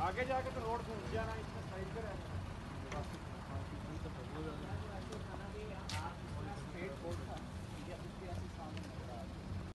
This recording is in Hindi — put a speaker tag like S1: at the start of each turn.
S1: आगे जाके तो रोड घूम जाना इसमें साइड पे
S2: है